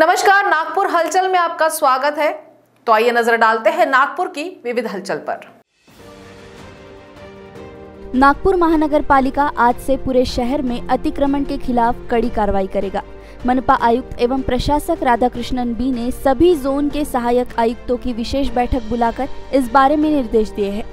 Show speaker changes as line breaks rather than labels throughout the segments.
नमस्कार, नागपुर हलचल में आपका स्वागत है। तो आइए नज़र डालते हैं नागपुर की विविध हलचल पर।
नागपुर महानगर पालिका आज से पूरे शहर में अतिक्रमण के खिलाफ कड़ी कार्रवाई करेगा। मनपा आयुक्त एवं प्रशासक राधाकृष्णन बी ने सभी जोन के सहायक आयुक्तों की विशेष बैठक बुलाकर इस बारे में निर्देश दिए हैं।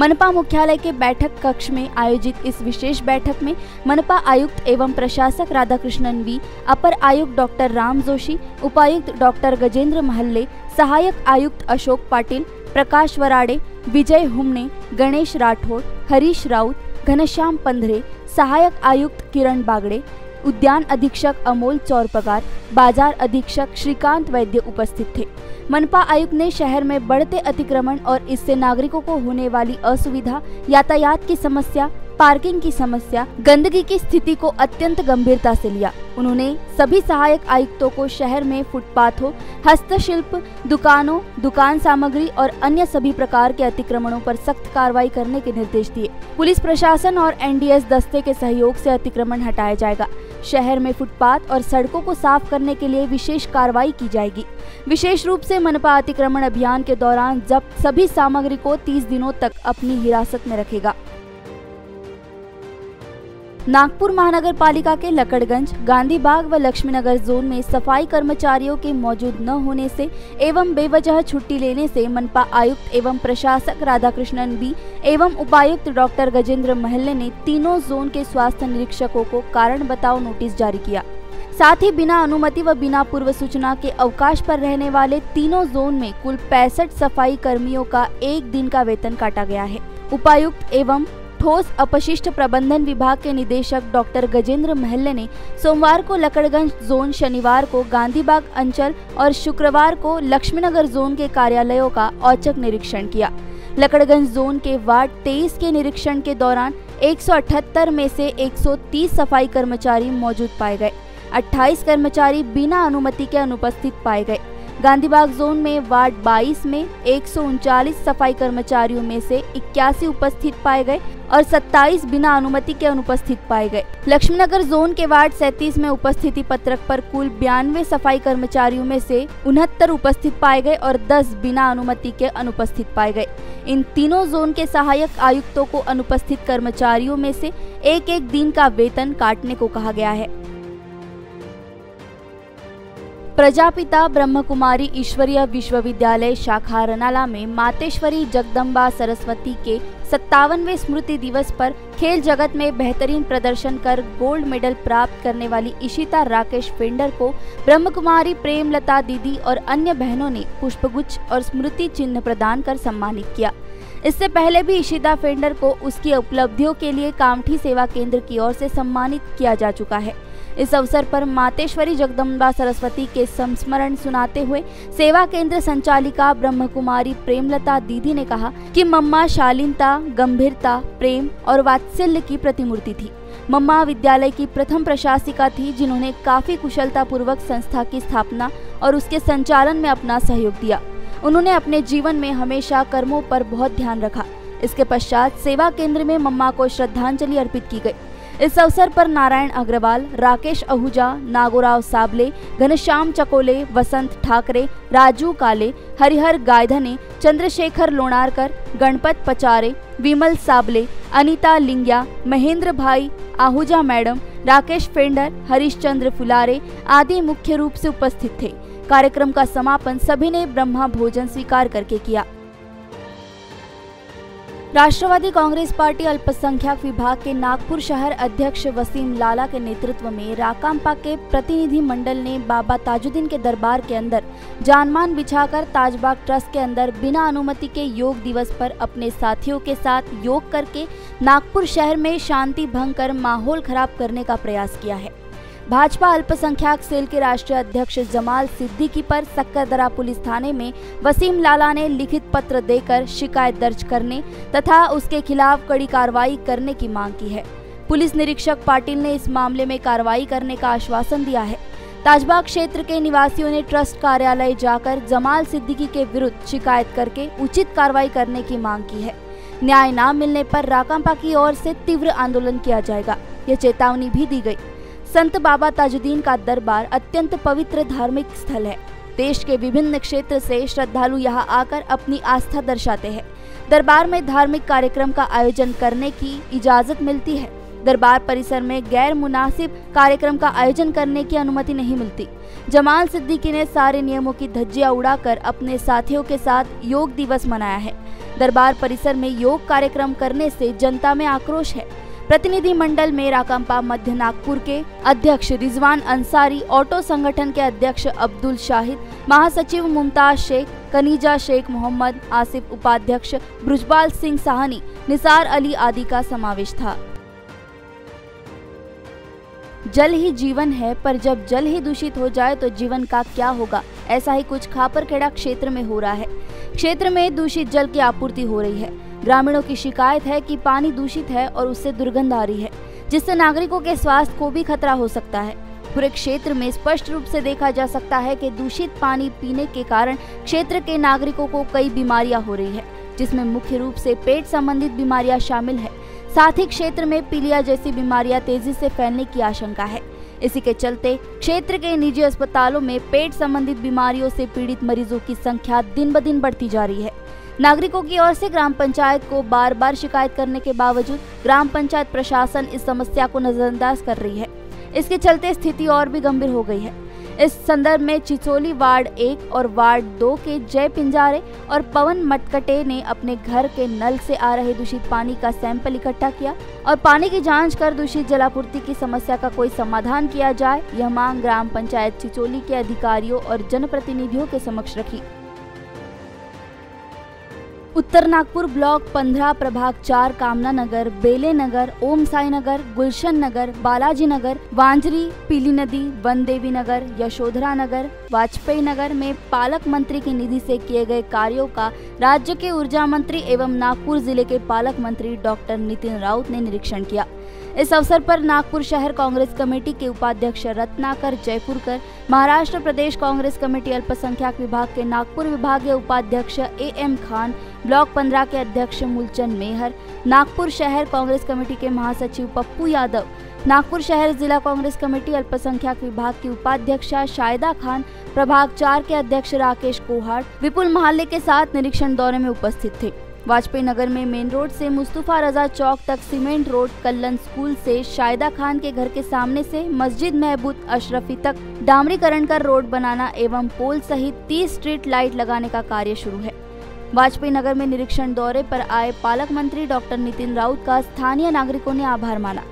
मनपा मुख्यालय के बैठक कक्ष में आयोजित इस विशेष बैठक में मनपा आयुक्त एवं प्रशासक राधाकृष्णन वी, अपर आयुक्त डॉक्टर राम जोशी, उपायुक्त डॉक्टर गजेंद्र महल्ले, सहायक आयुक्त अशोक पाटिल, प्रकाश वराडे, विजय हुमने, गणेश राठौड़ हरीश राउत, घनश्याम पंधरे, सहायक आयुक्त किरण बागड़े उद्यान अधीक्षक अमोल चौरपगार, बाज़ार अधीक्षक श्रीकांत वैद्य उपस्थित थे। मनपा आयुक्त ने शहर में बढ़ते अतिक्रमण और इससे नागरिकों को होने वाली असुविधा, यातायात की समस्या, पार्किंग की समस्या, गंदगी की स्थिति को अत्यंत गंभीरता से लिया। उन्होंने सभी सहायक आयुक्तों को शहर में फुटपाथों, हस्तशिल्प, दुकानों, दुकान सामग्री और अन्य सभी प्रकार के अतिक्रमणों पर सख्त कार्रवाई करने के निर्देश दिए। पुलिस प्रशासन और एनडीएस दस्ते के सहयोग से अतिक्रमण हटाया जाएगा। शहर में फुटपाथ और सड़कों को साफ़ करने के लिए विशेष कार्रवाई की जाएगी। विशेष रूप से मनपा अतिक्रमण अभियान के दौरान जब सभी सामग्री को 30 दिनों तक अपनी हिरासत में रखेगा। नागपुर महानगर पालिका के लकड़गंज गांधी बाग व लक्ष्मीनगर जोन में सफ़ाई कर्मचारियों के मौजूद न होने से एवं बेवजह छुट्टी लेने से मनपा आयुक्त एवं प्रशासक राधाकृष्णन बी एवं उपायुक्त डॉक्टर गजेंद्र महल्ले ने तीनों जोन के स्वास्थ्य निरीक्षकों को कारण बताओ नोटिस जारी किया। साथ ही बिना अनुमति व बिना पूर्व सूचना के अवकाश पर रहने वाले तीनों जोन में कुल पैंसठ सफ़ाई कर्मियों का एक दिन का वेतन काटा गया है। उपायुक्त एवं ठोस अपशिष्ट प्रबंधन विभाग के निदेशक डॉक्टर गजेंद्र महल्ले ने सोमवार को लकड़गंज जोन शनिवार को गांधीबाग अंचल और शुक्रवार को लक्ष्मीनगर जोन के कार्यालयों का औचक निरीक्षण किया। लकड़गंज जोन के वार्ड 23 के निरीक्षण के दौरान 178 में से 130 सफ़ाई कर्मचारी मौजूद पाए गए। 28 कर्मचारी बिना अनुमति के अनुपस्थित पाए गए। गांधीबाग जोन में वार्ड 22 में एक सफ़ाई कर्मचारियों में से इक्यासी उपस्थित पाए गए और 27 बिना अनुमति के अनुपस्थित पाए गए। लक्ष्मीनगर जोन के वार्ड 37 में उपस्थिति पत्रक पर कुल बयानवे सफ़ाई कर्मचारियों में से उनहत्तर उपस्थित पाए गए और 10 बिना अनुमति के अनुपस्थित पाए गए। इन तीनों जोन के सहायक आयुक्तों को अनुपस्थित कर्मचारियों में से एक एक दिन का वेतन काटने को कहा गया है। प्रजापिता ब्रह्म कुमारी ईश्वरीय विश्वविद्यालय शाखा रनाला में मातेश्वरी जगदम्बा सरस्वती के सत्तावनवे स्मृति दिवस पर खेल जगत में बेहतरीन प्रदर्शन कर गोल्ड मेडल प्राप्त करने वाली इशिता राकेश फेंडर को ब्रह्म कुमारी प्रेमलता दीदी और अन्य बहनों ने पुष्पगुच्छ और स्मृति चिन्ह प्रदान कर सम्मानित किया। इससे पहले भी इशिता फेंडर को उसकी उपलब्धियों के लिए कामठी सेवा केंद्र की ओर से सम्मानित किया जा चुका है। इस अवसर पर मातेश्वरी जगदम्बा सरस्वती के संस्मरण सुनाते हुए सेवा केंद्र संचालिका ब्रह्म कुमारी प्रेमलता दीदी ने कहा कि मम्मा शालीनता, गंभीरता, प्रेम और वात्सल्य की प्रतिमूर्ति थी। मम्मा विद्यालय की प्रथम प्रशासिका थी, जिन्होंने काफ़ी कुशलता पूर्वक संस्था की स्थापना और उसके संचालन में अपना सहयोग दिया। उन्होंने अपने जीवन में हमेशा कर्मों पर बहुत ध्यान रखा। इसके पश्चात सेवा केंद्र में मम्मा को श्रद्धांजलि अर्पित की गई। इस अवसर पर नारायण अग्रवाल, राकेश आहूजा नागोराव साबले, घनश्याम चकोले, वसंत ठाकरे, राजू काले, हरिहर गायधने, चंद्रशेखर लोणारकर, गणपत पचारे, विमल साबले, अनीता लिंगिया, महेंद्र भाई, आहूजा मैडम, राकेश फेंडर हरीशचंद्र फुलारे आदि मुख्य रूप से उपस्थित थे। कार्यक्रम का समापन सभी ने ब्रह्मा भोजन स्वीकार करके किया। राष्ट्रवादी कांग्रेस पार्टी अल्पसंख्यक विभाग के नागपुर शहर अध्यक्ष वसीम लाला के नेतृत्व में राकांपा के प्रतिनिधि मंडल ने बाबा ताजुद्दीन के दरबार के अंदर जानमान बिछाकर ताजबाग ट्रस्ट के अंदर बिना अनुमति के योग दिवस पर अपने साथियों के साथ योग करके नागपुर शहर में शांति भंग कर माहौल खराब करने का प्रयास किया है। भाजपा अल्पसंख्यक सेल के राष्ट्रीय अध्यक्ष जमाल सिद्दीकी पर सक्करदरा पुलिस थाने में वसीम लाला ने लिखित पत्र देकर शिकायत दर्ज करने तथा उसके खिलाफ कड़ी कार्रवाई करने की मांग की है। पुलिस निरीक्षक पाटिल ने इस मामले में कार्रवाई करने का आश्वासन दिया है। ताजबाग क्षेत्र के निवासियों ने ट्रस्ट कार्यालय जाकर जमाल सिद्दीकी के विरुद्ध शिकायत करके उचित कार्रवाई करने की मांग की है। न्याय न मिलने पर राकांपा की ओर से तीव्र आंदोलन किया जाएगा। यह चेतावनी भी दी गई। संत बाबा ताजुद्दीन का दरबार अत्यंत पवित्र धार्मिक स्थल है। देश के विभिन्न क्षेत्र से श्रद्धालु यहाँ आकर अपनी आस्था दर्शाते हैं। दरबार में धार्मिक कार्यक्रम का आयोजन करने की इजाज़त मिलती है। दरबार परिसर में गैर मुनासिब कार्यक्रम का आयोजन करने की अनुमति नहीं मिलती। जमाल सिद्दीकी ने सारे नियमों की धज्जियाँ उड़ाकर अपने साथियों के साथ योग दिवस मनाया है। दरबार परिसर में योग कार्यक्रम करने से जनता में आक्रोश है। प्रतिनिधि मंडल में राकांपा मध्य नागपुर के अध्यक्ष रिजवान अंसारी, ऑटो संगठन के अध्यक्ष अब्दुल शाहिद, महासचिव मुमताज़ शेख, कनीजा शेख मोहम्मद, आसिफ उपाध्यक्ष ब्रुजपाल सिंह साहनी, निसार अली आदि का समावेश था। जल ही जीवन है, पर जब जल ही दूषित हो जाए तो जीवन का क्या होगा? ऐसा ही कुछ खापरखेड़ा क्षेत्र में हो रहा है। क्षेत्र में दूषित जल की आपूर्ति हो रही है। ग्रामीणों की शिकायत है कि पानी दूषित है और उससे दुर्गंध आ रही है, जिससे नागरिकों के स्वास्थ्य को भी खतरा हो सकता है। पूरे क्षेत्र में स्पष्ट रूप से देखा जा सकता है कि दूषित पानी पीने के कारण क्षेत्र के नागरिकों को कई बीमारियाँ हो रही है, जिसमें मुख्य रूप से पेट संबंधित बीमारियाँ शामिल है। साथ ही क्षेत्र में पीलिया जैसी बीमारियाँ तेज़ी से फैलने की आशंका है। इसी के चलते क्षेत्र के निजी अस्पतालों में पेट संबंधित बीमारियों से पीड़ित मरीजों की संख्या दिन ब दिन बढ़ती जा रही है। नागरिकों की ओर से ग्राम पंचायत को बार बार शिकायत करने के बावजूद ग्राम पंचायत प्रशासन इस समस्या को नजरअंदाज कर रही है। इसके चलते स्थिति और भी गंभीर हो गई है। इस संदर्भ में चिचोली वार्ड एक और वार्ड दो के जय पिंजारे और पवन मटकटे ने अपने घर के नल से आ रहे दूषित पानी का सैंपल इकट्ठा किया और पानी की जाँच कर दूषित जलापूर्ति की समस्या का कोई समाधान किया जाए, यह मांग ग्राम पंचायत चिचोली के अधिकारियों और जनप्रतिनिधियों के समक्ष रखी। उत्तर नागपुर ब्लॉक 15 प्रभाग चार कामना नगर बेले नगर ओम साई नगर गुलशन नगर बालाजी नगर वांजरी, पीली नदी वन देवी नगर यशोधरा नगर वाजपेयी नगर में पालक मंत्री की निधि से किए गए कार्यों का राज्य के ऊर्जा मंत्री एवं नागपुर ज़िले के पालक मंत्री डॉक्टर नितिन राउत ने निरीक्षण किया। इस अवसर पर नागपुर शहर कांग्रेस कमेटी के उपाध्यक्ष रत्नाकर जयपुरकर, महाराष्ट्र प्रदेश कांग्रेस कमेटी अल्पसंख्यक विभाग के नागपुर विभागीय उपाध्यक्ष ए एम खान, ब्लॉक 15 के अध्यक्ष मूलचंद मेहर, नागपुर शहर कांग्रेस कमेटी के महासचिव पप्पू यादव, नागपुर शहर जिला कांग्रेस कमेटी अल्पसंख्यक विभाग की उपाध्यक्षा शायदा खान, प्रभाग चार के अध्यक्ष राकेश कोहाड़, विपुल महाले के साथ निरीक्षण दौरे में उपस्थित थे। वाजपेयी नगर में मेन रोड से मुस्तफ़ा रजा चौक तक सीमेंट रोड कल्लन स्कूल से शायदा खान के घर के सामने से मस्जिद महबूद अशरफी तक डामरीकरण कर रोड बनाना एवं पोल सहित 30 स्ट्रीट लाइट लगाने का कार्य शुरू है। वाजपेयी नगर में निरीक्षण दौरे पर आए पालक मंत्री डॉक्टर नितिन राउत का स्थानीय नागरिकों ने आभार माना।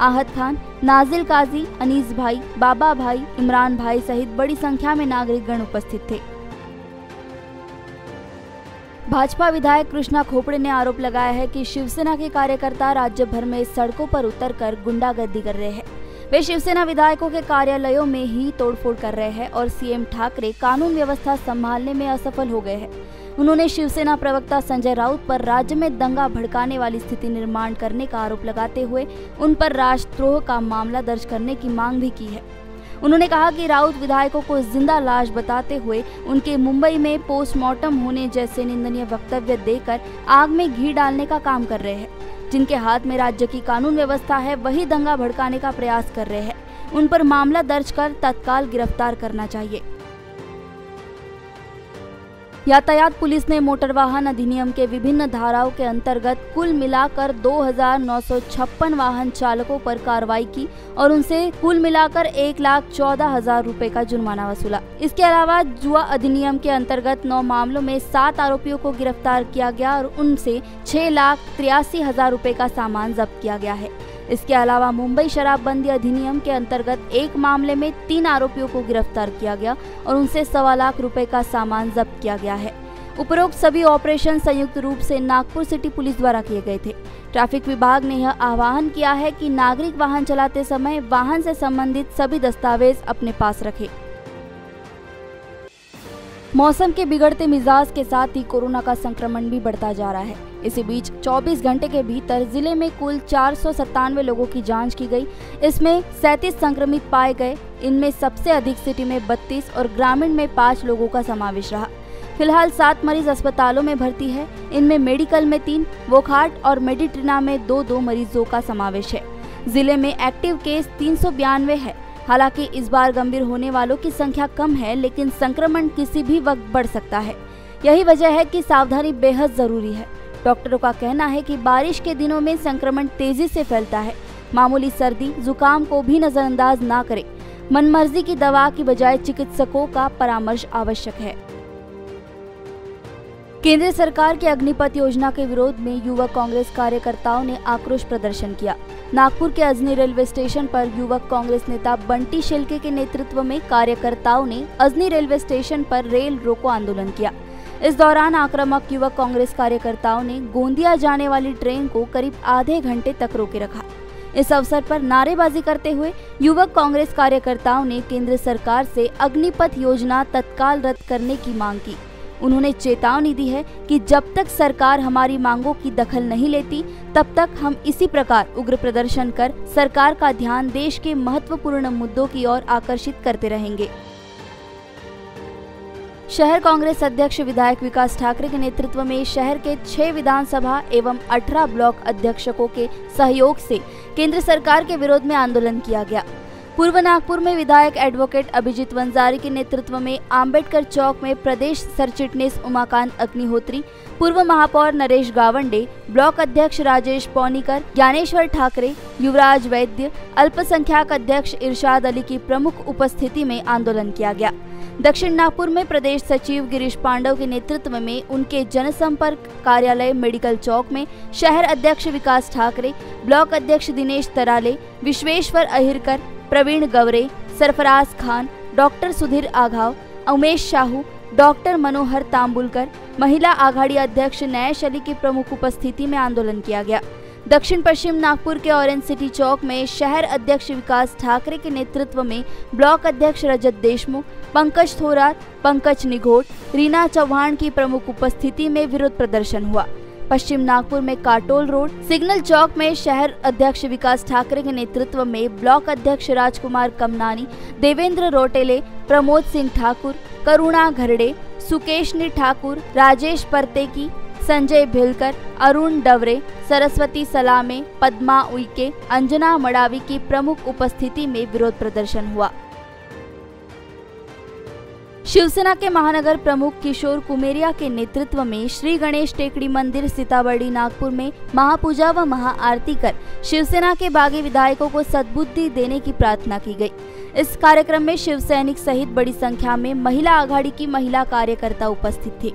आहत खान, नाजिल काजी, अनीस भाई, बाबा भाई, इमरान भाई सहित बड़ी संख्या में नागरिक गण उपस्थित थे। भाजपा विधायक कृष्णा खोपड़े ने आरोप लगाया है कि शिवसेना के कार्यकर्ता राज्य भर में सड़कों पर उतरकर गुंडागर्दी कर रहे हैं। वे शिवसेना विधायकों के कार्यालयों में ही तोड़फोड़ कर रहे हैं और सीएम ठाकरे कानून व्यवस्था संभालने में असफल हो गए हैं। उन्होंने शिवसेना प्रवक्ता संजय राउत पर राज्य में दंगा भड़काने वाली स्थिति निर्माण करने का आरोप लगाते हुए उन पर राष्ट्रद्रोह का मामला दर्ज करने की मांग भी की है। उन्होंने कहा कि राउत विधायकों को ज़िंदा लाश बताते हुए उनके मुंबई में पोस्टमार्टम होने जैसे निंदनीय वक्तव्य देकर आग में घी डालने का काम कर रहे हैं। जिनके हाथ में राज्य की कानून व्यवस्था है, वही दंगा भड़काने का प्रयास कर रहे हैं। उन पर मामला दर्ज कर तत्काल गिरफ़्तार करना चाहिए। यातायात पुलिस ने मोटर वाहन अधिनियम के विभिन्न धाराओं के अंतर्गत कुल मिलाकर दो हज़ार नौ सौ छप्पन वाहन चालकों पर कार्रवाई की और उनसे कुल मिलाकर एक लाख चौदह हज़ार रूपए का जुर्माना वसूला। इसके अलावा जुआ अधिनियम के अंतर्गत नौ मामलों में सात आरोपियों को गिरफ़्तार किया गया और उनसे छह लाख तिरासी हज़ार रूपए का सामान जब्त किया गया है। इसके अलावा मुंबई शराबबंदी अधिनियम के अंतर्गत एक मामले में तीन आरोपियों को गिरफ़्तार किया गया और उनसे सवा लाख रुपए का सामान जब्त किया गया है। उपरोक्त सभी ऑपरेशन संयुक्त रूप से नागपुर सिटी पुलिस द्वारा किए गए थे। ट्रैफ़िक विभाग ने यह आह्वान किया है कि नागरिक वाहन चलाते समय वाहन से संबंधित सभी दस्तावेज़ अपने पास रखें। मौसम के बिगड़ते मिजाज के साथ ही कोरोना का संक्रमण भी बढ़ता जा रहा है। इसी बीच 24 घंटे के भीतर ज़िले में कुल चार सौ सत्तानवे लोगों की जाँच की गई। इसमें सैतीस संक्रमित पाए गए। इनमें सबसे अधिक सिटी में 32 और ग्रामीण में पाँच लोगों का समावेश रहा। फ़िलहाल सात मरीज़ अस्पतालों में भर्ती है। इनमें मेडिकल में तीन वोखाट और मेडिट्रिना में दो दो मरीजों का समावेश है। ज़िले में एक्टिव केस तीन है। हालाँकि इस बार गंभीर होने वालों की संख्या कम है, लेकिन संक्रमण किसी भी वक्त बढ़ सकता है। यही वजह है कि सावधानी बेहद ज़रूरी है। डॉक्टरों का कहना है कि बारिश के दिनों में संक्रमण तेज़ी से फैलता है। मामूली सर्दी, जुकाम को भी नजरअंदाज ना करें। मनमर्जी की दवा की बजाय चिकित्सकों का परामर्श आवश्यक है। केंद्र सरकार के अग्निपथ योजना के विरोध में युवक कांग्रेस कार्यकर्ताओं ने आक्रोश प्रदर्शन किया। नागपुर के अजनी रेलवे स्टेशन पर युवक कांग्रेस नेता बंटी शेलके के नेतृत्व में कार्यकर्ताओं ने अजनी रेलवे स्टेशन पर रेल रोको आंदोलन किया। इस दौरान आक्रामक युवक कांग्रेस कार्यकर्ताओं ने गोंदिया जाने वाली ट्रेन को करीब आधे घंटे तक रोके रखा। इस अवसर पर नारेबाजी करते हुए युवक कांग्रेस कार्यकर्ताओं ने केंद्र सरकार से अग्निपथ योजना तत्काल रद्द करने की मांग की। उन्होंने चेतावनी दी है कि जब तक सरकार हमारी मांगों की दखल नहीं लेती, तब तक हम इसी प्रकार उग्र प्रदर्शन कर सरकार का ध्यान देश के महत्वपूर्ण मुद्दों की ओर आकर्षित करते रहेंगे। शहर कांग्रेस अध्यक्ष विधायक विकास ठाकरे के नेतृत्व में शहर के छह विधानसभा एवं 18 ब्लॉक अध्यक्षकों के सहयोग से केंद्र सरकार के विरोध में आंदोलन किया गया। पूर्व नागपुर में विधायक एडवोकेट अभिजीत वंजारी के नेतृत्व में आम्बेडकर चौक में प्रदेश सर चिटनीस उमाकांत अग्निहोत्री, पूर्व महापौर नरेश गावंडे, ब्लॉक अध्यक्ष राजेश पौनीकर, ज्ञानेश्वर ठाकरे, युवराज वैद्य, अल्पसंख्यक अध्यक्ष इरशाद अली की प्रमुख उपस्थिति में आंदोलन किया गया। दक्षिण नागपुर में प्रदेश सचिव गिरीश पांडव के नेतृत्व में उनके जनसंपर्क कार्यालय मेडिकल चौक में शहर अध्यक्ष विकास ठाकरे, ब्लॉक अध्यक्ष दिनेश तराले, विश्वेश्वर अहिरकर, प्रवीण गवरे, सरफराज खान, डॉक्टर सुधीर आघाव, उमेश शाहू, डॉक्टर मनोहर तांबुलकर, महिला आघाड़ी अध्यक्ष न्यायश अली की प्रमुख उपस्थिति में आंदोलन किया गया। दक्षिण पश्चिम नागपुर के ऑरेंज सिटी चौक में शहर अध्यक्ष विकास ठाकरे के नेतृत्व में ब्लॉक अध्यक्ष रजत देशमुख, पंकज थोरात, पंकज निघोट, रीना चौहान की प्रमुख उपस्थिति में विरोध प्रदर्शन हुआ। पश्चिम नागपुर में काटोल रोड, सिग्नल चौक में शहर अध्यक्ष विकास ठाकरे के नेतृत्व में ब्लॉक अध्यक्ष राजकुमार कमनानी, देवेंद्र रोटेले, प्रमोद सिंह ठाकुर, करुणा घरडे, सुकेशनी ठाकुर, राजेश परतेकी संजय भिलकर, अरुण डवरे, सरस्वती सलामे, पद्मा उइके, अंजना मडावी की प्रमुख उपस्थिति में विरोध प्रदर्शन हुआ। शिवसेना के महानगर प्रमुख किशोर कुमेरिया के नेतृत्व में श्री गणेश टेकड़ी मंदिर सीताबड़ी नागपुर में महापूजा व महाआरती कर शिवसेना के बागी विधायकों को सद्बुद्धि देने की प्रार्थना की गई। इस कार्यक्रम में शिव सैनिक सहित बड़ी संख्या में महिला आघाड़ी की महिला कार्यकर्ता उपस्थित थे।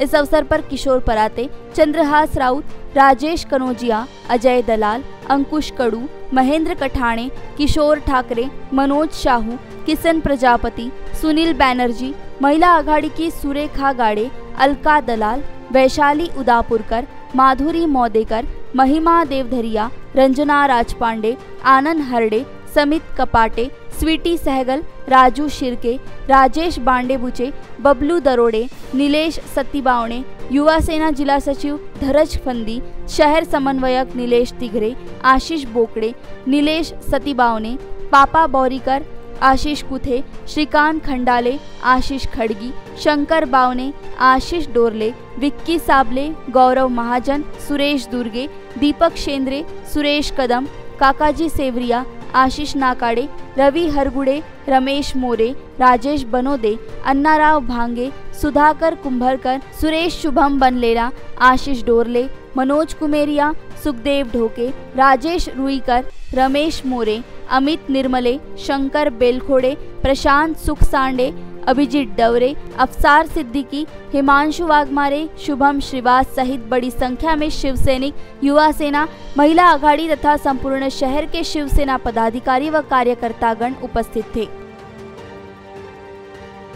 इस अवसर पर किशोर पराते, चंद्रहास राउत, राजेश कनोजिया, अजय दलाल, अंकुश कड़ू, महेंद्र कठाणे, किशोर ठाकरे, मनोज शाहू, किशन प्रजापति, सुनील बैनर्जी, महिला आघाड़ी की सुरेखा गाड़े, अलका दलाल, वैशाली उदापुरकर, माधुरी मौदेकर, महिमा देवधरिया, रंजना राजपांडे, आनंद हरडे समित कपाटे, स्वीटी सहगल, राजू शिरके, राजेश बांडेबुचे, बबलू दरोड़े, नीलेश सत्तीबावणे युवा सेना जिला सचिव धरज फंदी, शहर समन्वयक नीलेश तिघरे, आशीष बोकड़े, नीलेश सतीबावने पापा बौरीकर, आशीष कुथे, श्रीकांत खंडाले, आशीष खड़गी, शंकर बावने आशीष डोरले, विक्की साबले, गौरव महाजन, सुरेश दुर्गे, दीपक शेंद्रे, सुरेश कदम, काकाजी सेवरिया आशीष नाकाडे, रवि हरगुडे, रमेश मोरे, राजेश बनोदे अन्नाराव भांगे, सुधाकर कुंभरकर, सुरेश शुभम बनलेरा, आशीष डोरले, मनोज कुमेरिया, सुखदेव ढोके, राजेश रुईकर, रमेश मोरे, अमित निर्मले, शंकर बेलखोड़े, प्रशांत सुख सांडे अभिजीत डवरे, अफसार सिद्दीकी, हिमांशु वाघमारे, शुभम श्रीवास सहित बड़ी संख्या में शिव सैनिक युवा सेना, महिला आघाड़ी तथा संपूर्ण शहर के शिवसेना पदाधिकारी व कार्यकर्तागण उपस्थित थे।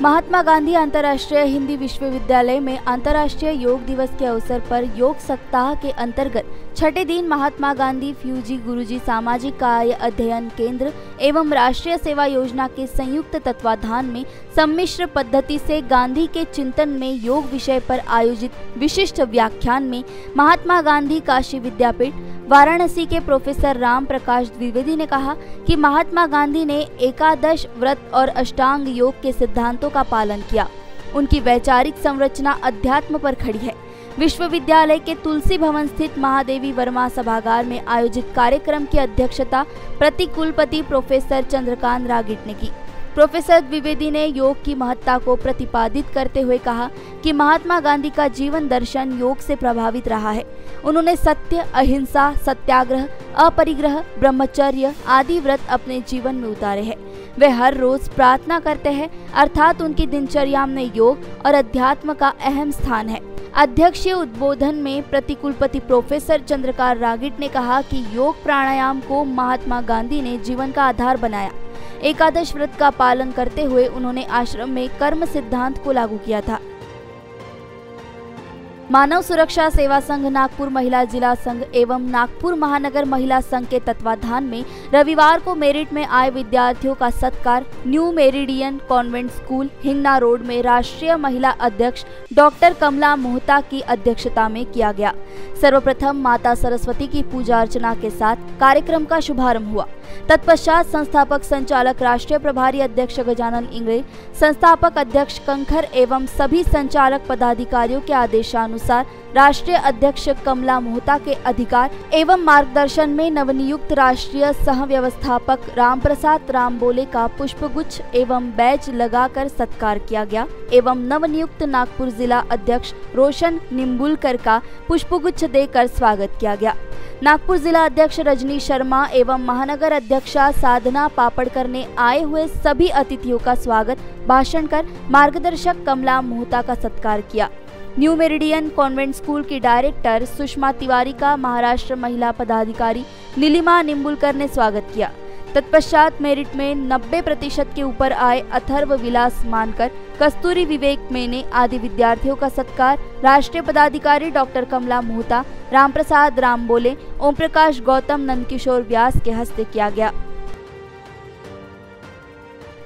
महात्मा गांधी अंतर्राष्ट्रीय हिंदी विश्वविद्यालय में अंतर्राष्ट्रीय योग दिवस के अवसर पर योग सप्ताह के अंतर्गत छठे दिन महात्मा गांधी, फ्यूजी गुरुजी, सामाजिक कार्य अध्ययन केंद्र एवं राष्ट्रीय सेवा योजना के संयुक्त तत्वाधान में सम्मिश्र पद्धति से गांधी के चिंतन में योग विषय पर आयोजित विशिष्ट व्याख्यान में महात्मा गांधी काशी विद्यापीठ, वाराणसी के प्रोफेसर राम प्रकाश द्विवेदी ने कहा कि महात्मा गांधी ने एकादश व्रत और अष्टांग योग के सिद्धांतों का पालन किया। उनकी वैचारिक संरचना अध्यात्म पर खड़ी है। विश्वविद्यालय के तुलसी भवन स्थित महादेवी वर्मा सभागार में आयोजित कार्यक्रम की अध्यक्षता प्रति कुलपति प्रोफेसर चंद्रकांत रागिट ने की। प्रोफेसर द्विवेदी ने योग की महत्ता को प्रतिपादित करते हुए कहा कि महात्मा गांधी का जीवन दर्शन योग से प्रभावित रहा है। उन्होंने सत्य, अहिंसा, सत्याग्रह, अपरिग्रह, ब्रह्मचर्य आदि व्रत अपने जीवन में उतारे हैं। वे हर रोज प्रार्थना करते हैं, अर्थात उनकी दिनचर्या में योग और अध्यात्म का अहम स्थान है। अध्यक्षीय उद्बोधन में प्रतिकुलपति प्रोफेसर चंद्रकार रागिट ने कहा कि योग प्राणायाम को महात्मा गांधी ने जीवन का आधार बनाया। एकादश व्रत का पालन करते हुए उन्होंने आश्रम में कर्म सिद्धांत को लागू किया था। मानव सुरक्षा सेवा संघ नागपुर महिला जिला संघ एवं नागपुर महानगर महिला संघ के तत्वाधान में रविवार को मेरिट में आए विद्यार्थियों का सत्कार new Meridian convent school Hingna road में राष्ट्रीय महिला अध्यक्ष डॉक्टर कमला मोहता की अध्यक्षता में किया गया। सर्वप्रथम माता सरस्वती की पूजा अर्चना के साथ कार्यक्रम का शुभारंभ हुआ। तत्पश्चात संस्थापक संचालक, राष्ट्रीय प्रभारी अध्यक्ष गजानन इंगड़े संस्थापक अध्यक्ष कंखर एवं सभी संचालक पदाधिकारियों के आदेशानुसार राष्ट्रीय अध्यक्ष कमला मोहता के अधिकार एवं मार्गदर्शन में नवनियुक्त राष्ट्रीय सह व्यवस्थापक राम प्रसाद राम बोले का पुष्पगुच्छ एवं बैच लगाकर सत्कार किया गया एवं नवनियुक्त नागपुर जिला अध्यक्ष रोशन निम्बुलकर का पुष्पगुच्छ देकर स्वागत किया गया। नागपुर जिला अध्यक्ष रजनी शर्मा एवं महानगर अध्यक्षा साधना पापड़कर ने आए हुए सभी अतिथियों का स्वागत, भाषण कर मार्गदर्शक कमला मोहता का सत्कार किया। न्यू मेरिडियन कॉन्वेंट स्कूल की डायरेक्टर सुषमा तिवारी का महाराष्ट्र महिला पदाधिकारी नीलिमा निम्बुलकर ने स्वागत किया। तत्पश्चात मेरिट में 90 प्रतिशत के ऊपर आए अथर्व विलास मानकर कस्तूरी विवेक मेने आदि विद्यार्थियों का सत्कार, राष्ट्रीय पदाधिकारी डॉक्टर कमला मोहता, रामप्रसाद राम बोले ओम प्रकाश गौतम नंदकिशोर व्यास के हस्ते किया गया।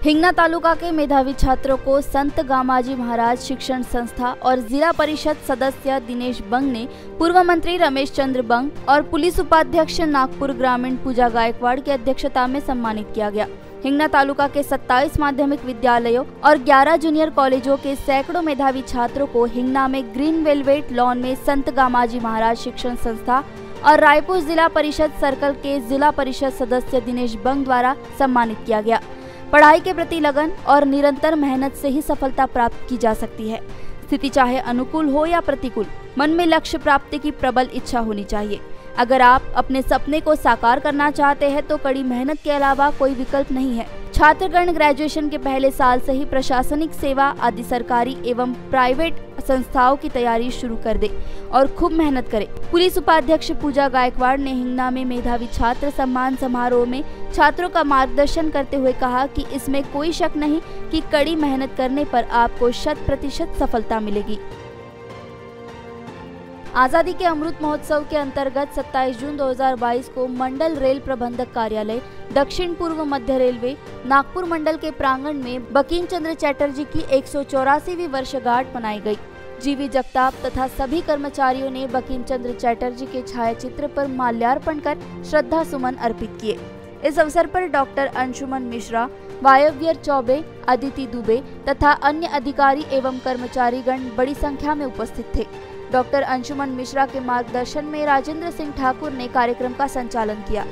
हिंगना तालुका के मेधावी छात्रों को संत गामाजी महाराज शिक्षण संस्था और जिला परिषद सदस्य दिनेश बंग ने पूर्व मंत्री रमेश चंद्र बंग और पुलिस उपाध्यक्ष नागपुर ग्रामीण पूजा गायकवाड़ की अध्यक्षता में सम्मानित किया गया। हिंगना तालुका के 27 माध्यमिक विद्यालयों और 11 जूनियर कॉलेजों के सैकड़ों मेधावी छात्रों को हिंगना में ग्रीन वेलवेट लॉन में संत गामाजी महाराज शिक्षण संस्था और रायपुर जिला परिषद सर्कल के जिला परिषद सदस्य दिनेश बंग द्वारा सम्मानित किया गया। पढ़ाई के प्रति लगन और निरंतर मेहनत से ही सफलता प्राप्त की जा सकती है। स्थिति चाहे अनुकूल हो या प्रतिकूल, मन में लक्ष्य प्राप्ति की प्रबल इच्छा होनी चाहिए। अगर आप अपने सपने को साकार करना चाहते हैं तो कड़ी मेहनत के अलावा कोई विकल्प नहीं है। छात्रगण ग्रेजुएशन के पहले साल से ही प्रशासनिक सेवा, आदि सरकारी एवं प्राइवेट संस्थाओं की तैयारी शुरू कर दे और खूब मेहनत करे। पुलिस उपाध्यक्ष पूजा गायकवाड़ ने हिंगना में मेधावी छात्र सम्मान समारोह में छात्रों का मार्गदर्शन करते हुए कहा कि इसमें कोई शक नहीं कि कड़ी मेहनत करने पर आपको शत प्रतिशत सफलता मिलेगी। आज़ादी के अमृत महोत्सव के अंतर्गत 27 जून 2022 को मंडल रेल प्रबंधक कार्यालय, दक्षिण पूर्व मध्य रेलवे, नागपुर मंडल के प्रांगण में बकीम चंद्र चैटर्जी की एक वर्षगांठ मनाई गई। जीवी जगताप तथा सभी कर्मचारियों ने बकीम चंद्र चैटर्जी के छायाचित्र पर माल्यार्पण कर श्रद्धा सुमन अर्पित किए। इस अवसर पर डॉक्टर अंशुमन मिश्रा, वायव्यर चौबे, अदिति दुबे तथा अन्य अधिकारी एवं कर्मचारी गण बड़ी संख्या में उपस्थित थे। डॉक्टर अंशुमन मिश्रा के मार्गदर्शन में राजेंद्र सिंह ठाकुर ने कार्यक्रम का संचालन किया।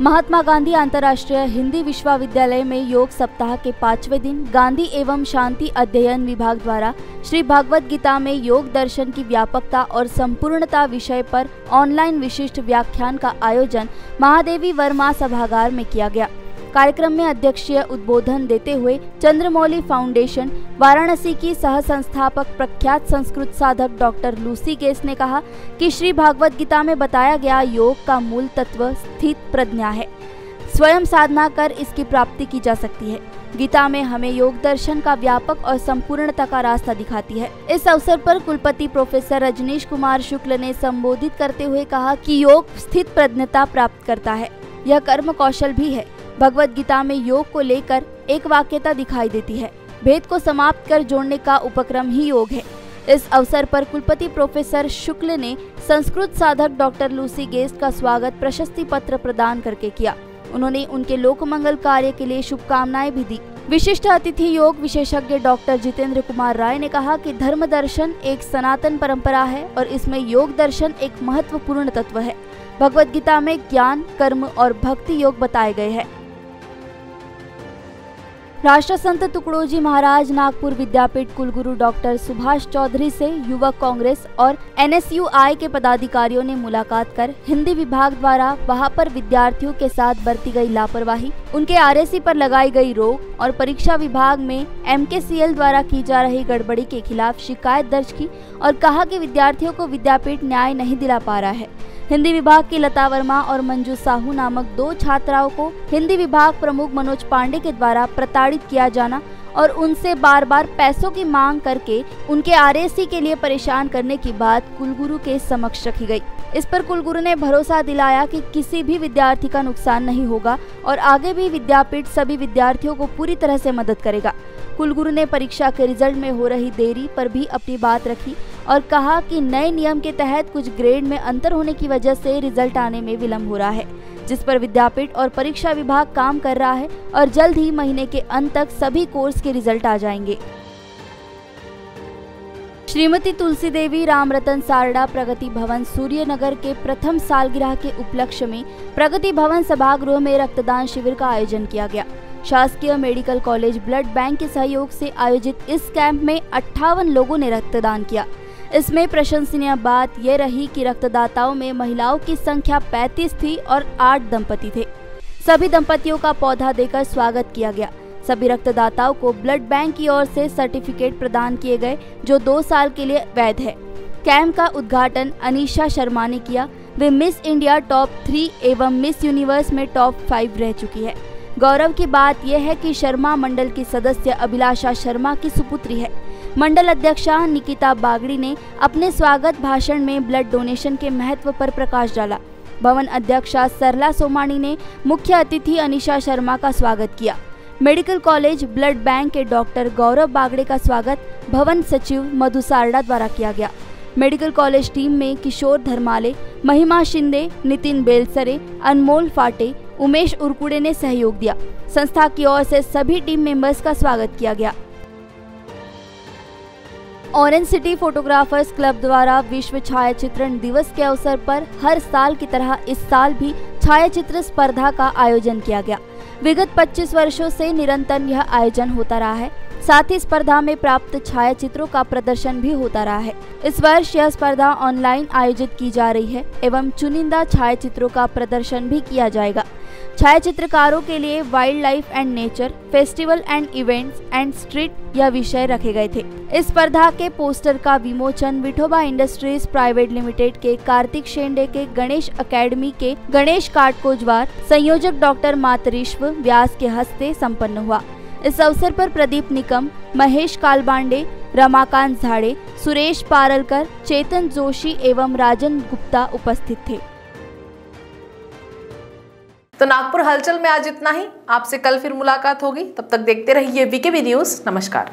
महात्मा गांधी अंतर्राष्ट्रीय हिंदी विश्वविद्यालय में योग सप्ताह के पाँचवें दिन गांधी एवं शांति अध्ययन विभाग द्वारा श्री भागवत गीता में योग दर्शन की व्यापकता और संपूर्णता विषय पर ऑनलाइन विशिष्ट व्याख्यान का आयोजन महादेवी वर्मा सभागार में किया गया। कार्यक्रम में अध्यक्षीय उद्बोधन देते हुए चंद्रमौली फाउंडेशन, वाराणसी की सह संस्थापक प्रख्यात संस्कृत साधक डॉक्टर लूसी केस ने कहा कि श्री भागवत गीता में बताया गया योग का मूल तत्व स्थित प्रज्ञा है। स्वयं साधना कर इसकी प्राप्ति की जा सकती है। गीता में हमें योग दर्शन का व्यापक और संपूर्णता का रास्ता दिखाती है। इस अवसर पर कुलपति प्रोफेसर रजनीश कुमार शुक्ल ने संबोधित करते हुए कहा कि योग स्थित प्रज्ञता प्राप्त करता है। यह कर्म कौशल भी है। भगवत गीता में योग को लेकर एक वाक्यता दिखाई देती है। भेद को समाप्त कर जोड़ने का उपक्रम ही योग है। इस अवसर पर कुलपति प्रोफेसर शुक्ल ने संस्कृत साधक डॉक्टर लूसी गेस्ट का स्वागत प्रशस्ति पत्र प्रदान करके किया। उन्होंने उनके लोकमंगल कार्य के लिए शुभकामनाएँ भी दी। विशिष्ट अतिथि योग विशेषज्ञ डॉक्टर जितेंद्र कुमार राय ने कहा कि धर्म दर्शन एक सनातन परंपरा है और इसमें योग दर्शन एक महत्वपूर्ण तत्व है। भगवत गीता में ज्ञान, कर्म और भक्ति योग बताए गए हैं। राष्ट्र संत टुकड़ोजी महाराज, नागपुर विद्यापीठ कुलगुरु डॉक्टर सुभाष चौधरी से युवक कांग्रेस और एनएसयूआई के पदाधिकारियों ने मुलाकात कर हिंदी विभाग द्वारा वहाँ पर विद्यार्थियों के साथ बरती गई लापरवाही, उनके आरएसी पर लगाई गई रोक और परीक्षा विभाग में एमकेसीएल द्वारा की जा रही गड़बड़ी के खिलाफ शिकायत दर्ज की और कहा कि विद्यार्थियों को विद्यापीठ न्याय नहीं दिला पा रहा है। हिंदी विभाग की लता वर्मा और मंजू साहू नामक दो छात्राओं को हिंदी विभाग प्रमुख मनोज पांडे के द्वारा प्रताड़ित किया जाना और उनसे बार बार पैसों की मांग करके उनके आरएसी के लिए परेशान करने की बात कुलगुरु के समक्ष रखी गई। इस पर कुलगुरु ने भरोसा दिलाया कि किसी भी विद्यार्थी का नुकसान नहीं होगा और आगे भी विद्यापीठ सभी विद्यार्थियों को पूरी तरह से मदद करेगा। कुलगुरु ने परीक्षा के रिज़ल्ट में हो रही देरी पर भी अपनी बात रखी और कहा कि नए नियम के तहत कुछ ग्रेड में अंतर होने की वजह से रिज़ल्ट आने में विलम्ब हो रहा है, जिस पर विद्यापीठ और परीक्षा विभाग काम कर रहा है और जल्द ही महीने के अंत तक सभी कोर्स के रिज़ल्ट आ जाएँगे। श्रीमती तुलसी देवी राम रतन सारडा प्रगति भवन सूर्यनगर के प्रथम सालगिरह के उपलक्ष्य में प्रगति भवन सभागृह में रक्तदान शिविर का आयोजन किया गया। शासकीय मेडिकल कॉलेज ब्लड बैंक के सहयोग से आयोजित इस कैंप में अट्ठावन लोगों ने रक्तदान किया। इसमें प्रशंसनीय बात यह रही कि रक्तदाताओं में महिलाओं की संख्या 35 थी और 8 दंपति थे। सभी दंपतियों का पौधा देकर स्वागत किया गया। सभी रक्तदाताओं को ब्लड बैंक की ओर से सर्टिफिकेट प्रदान किए गए, जो दो साल के लिए वैध है। कैंप का उद्घाटन अनिशा शर्मा ने किया। वे मिस इंडिया टॉप थ्री एवं मिस यूनिवर्स में टॉप फाइव रह चुकी है। गौरव की बात यह है कि शर्मा मंडल की सदस्य अभिलाषा शर्मा की सुपुत्री है। मंडल अध्यक्षा निकिता बागड़ी ने अपने स्वागत भाषण में ब्लड डोनेशन के महत्व पर प्रकाश डाला। भवन अध्यक्षा सरला सोमानी ने मुख्य अतिथि अनिशा शर्मा का स्वागत किया। मेडिकल कॉलेज ब्लड बैंक के डॉक्टर गौरव बागड़े का स्वागत भवन सचिव मधु सारडा द्वारा किया गया। मेडिकल कॉलेज टीम में किशोर धर्माले, महिमा शिंदे, नितिन बेलसरे, अनमोल फाटे, उमेश उर्कुड़े ने सहयोग दिया। संस्था की ओर से सभी टीम मेंबर्स का स्वागत किया गया। ऑरेंज सिटी फोटोग्राफर्स क्लब द्वारा विश्व छायाचित्रण दिवस के अवसर पर हर साल की तरह इस साल भी छायाचित्र स्पर्धा का आयोजन किया गया। विगत 25 वर्षों से निरंतर यह आयोजन होता रहा है। साथ ही स्पर्धा में प्राप्त छायाचित्रों का प्रदर्शन भी होता रहा है। इस वर्ष यह स्पर्धा ऑनलाइन आयोजित की जा रही है एवं चुनिंदा छायाचित्रों का प्रदर्शन भी किया जाएगा। छायाचित्रकारों के लिए wildlife and nature festival and events and street यह विषय रखे गए थे। इस स्पर्धा के पोस्टर का विमोचन विठोबा इंडस्ट्रीज़ प्राइवेट लिमिटेड के कार्तिक शेंडे के गणेश अकेडमी के गणेश काट काटकोजवार, संयोजक डॉक्टर मातरिश्व व्यास के हस्ते सम्पन्न हुआ। इस अवसर पर प्रदीप निकम, महेश कालबांडे, रमाकांत झाड़े, सुरेश पारलकर, चेतन जोशी एवं राजन गुप्ता उपस्थित थे।
तो नागपुर हलचल में आज इतना ही। आपसे कल फिर मुलाकात होगी। तब तक देखते रहिए वीके वी न्यूज़। नमस्कार।